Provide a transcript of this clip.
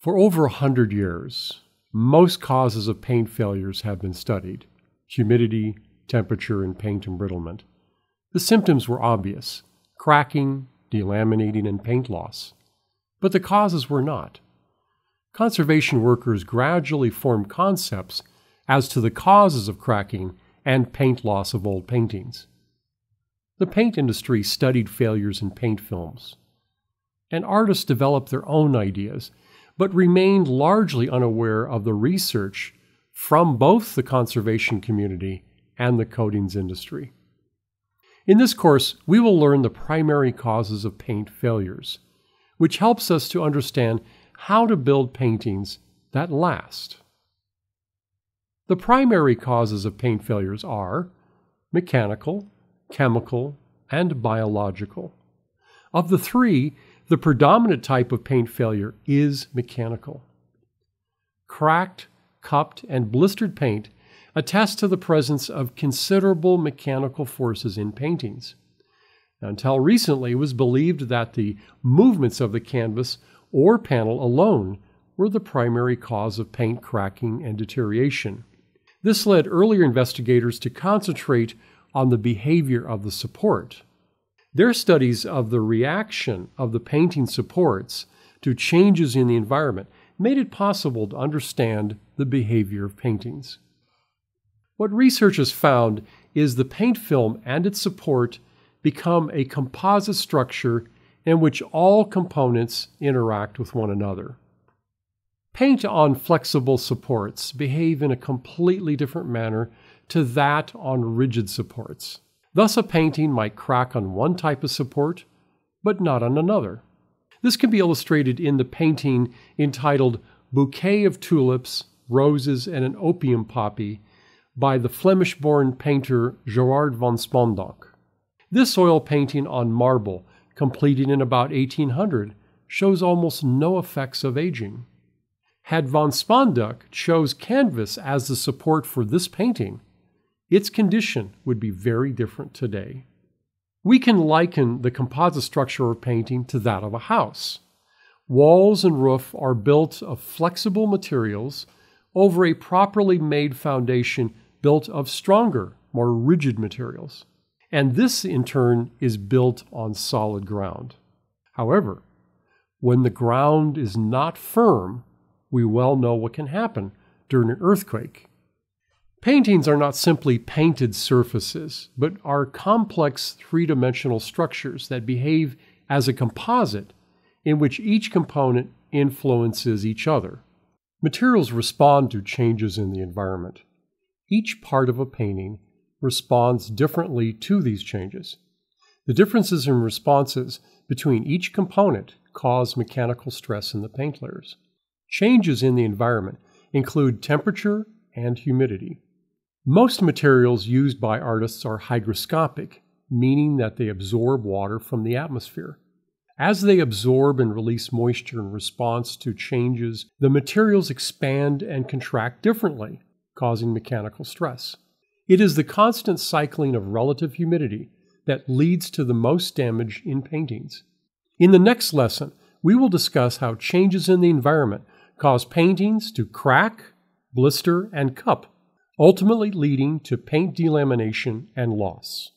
For over a hundred years, most causes of paint failures have been studied humidity, temperature, and paint embrittlement. The symptoms were obvious cracking, delaminating, and paint loss. But the causes were not. Conservation workers gradually formed concepts as to the causes of cracking and paint loss of old paintings. The paint industry studied failures in paint films, and artists developed their own ideas but remained largely unaware of the research from both the conservation community and the coatings industry. In this course, we will learn the primary causes of paint failures, which helps us to understand how to build paintings that last. The primary causes of paint failures are mechanical, chemical, and biological. Of the three, the predominant type of paint failure is mechanical. Cracked, cupped, and blistered paint attest to the presence of considerable mechanical forces in paintings. Until recently, it was believed that the movements of the canvas or panel alone were the primary cause of paint cracking and deterioration. This led earlier investigators to concentrate on the behavior of the support. Their studies of the reaction of the painting supports to changes in the environment made it possible to understand the behavior of paintings. What research has found is the paint film and its support become a composite structure in which all components interact with one another. Paint on flexible supports behave in a completely different manner to that on rigid supports. Thus, a painting might crack on one type of support, but not on another. This can be illustrated in the painting entitled Bouquet of Tulips, Roses, and an Opium Poppy by the Flemish born painter Gerard van Spaendonck. This oil painting on marble, completed in about 1800, shows almost no effects of aging. Had von Spaendonck chose canvas as the support for this painting, its condition would be very different today. We can liken the composite structure of painting to that of a house. Walls and roof are built of flexible materials over a properly made foundation built of stronger, more rigid materials. And this, in turn, is built on solid ground. However, when the ground is not firm, we well know what can happen during an earthquake Paintings are not simply painted surfaces, but are complex three dimensional structures that behave as a composite in which each component influences each other. Materials respond to changes in the environment. Each part of a painting responds differently to these changes. The differences in responses between each component cause mechanical stress in the paint layers. Changes in the environment include temperature and humidity. Most materials used by artists are hygroscopic, meaning that they absorb water from the atmosphere. As they absorb and release moisture in response to changes, the materials expand and contract differently, causing mechanical stress. It is the constant cycling of relative humidity that leads to the most damage in paintings. In the next lesson, we will discuss how changes in the environment cause paintings to crack, blister, and cup ultimately leading to paint delamination and loss.